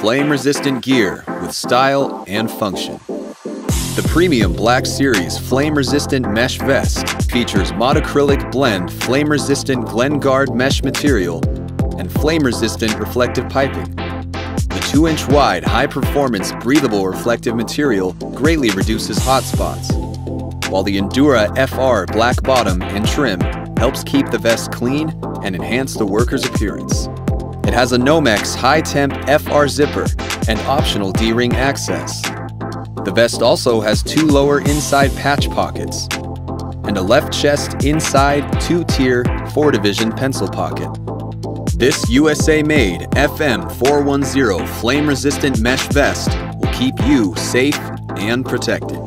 Flame resistant gear with style and function. The premium Black Series flame resistant mesh vest features modacrylic blend flame resistant Glenguard mesh material and flame resistant reflective piping. The 2 inch wide high performance breathable reflective material greatly reduces hot spots, while the Indura FR black bottom and trim helps keep the vest clean and enhance the worker's appearance. It has a Nomex high temp FR zipper and optional D ring access. The vest also has two lower inside patch pockets and a left chest inside two tier 4 division pencil pocket. This USA made FM 410 flame resistant mesh vest will keep you safe and protected.